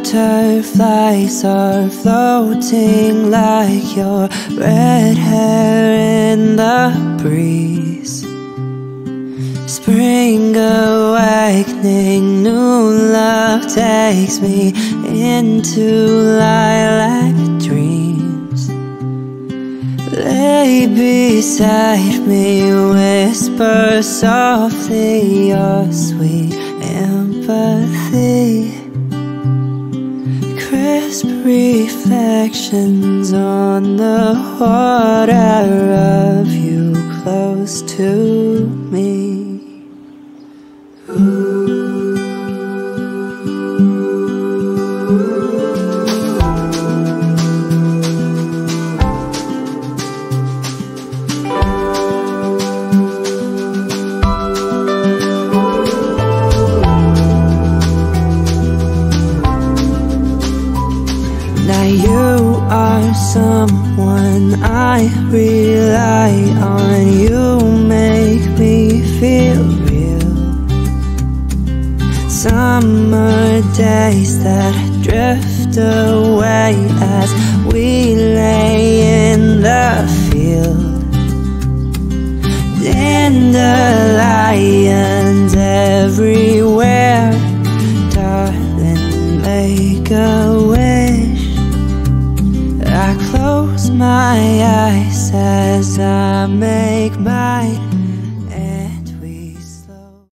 Butterflies are floating like your red hair in the breeze. Spring awakening, new love takes me into lilac Lay beside me, whisper softly your sweet empathy. Crisp reflections on the water of you close to me. Now you are someone I rely on. You make me feel real. Summer days that drift away as we lay in the field. Dandelion my eyes as I make my